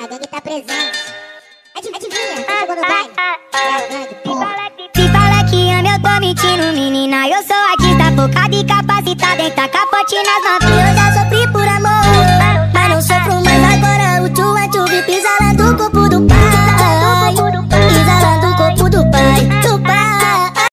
a gangue tá presente. Adivinha, ah, ah, ah, tá jogando baile, é a gangue, Se fala que ama, eu tô mentindo, menina. Eu sou artista focada e capacitada em tacar pote nas novinhas. Eu já sofri por amor, mas não sofro mais agora. O tio é tio, pisa lá do corpo.